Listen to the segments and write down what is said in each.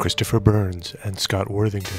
Christopher Burns and Scott Worthington.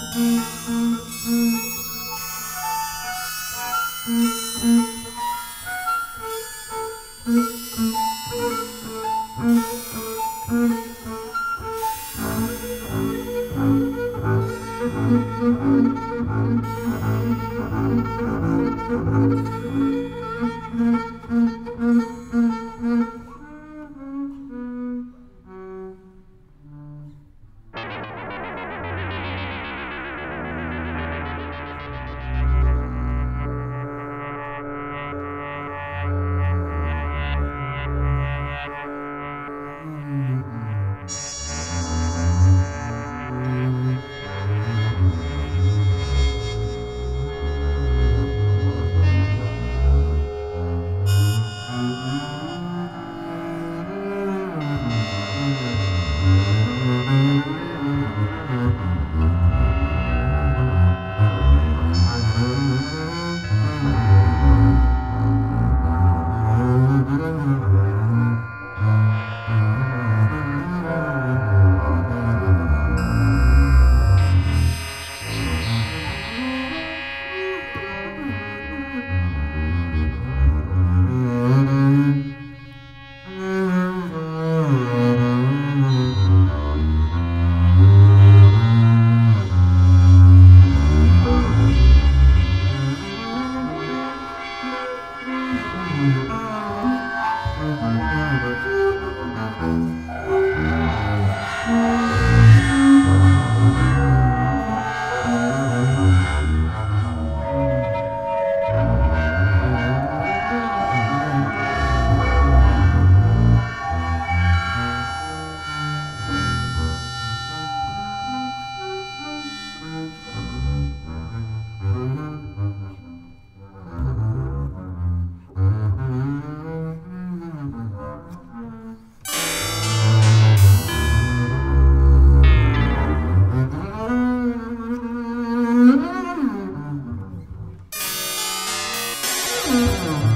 Mm-hmm.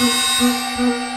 Música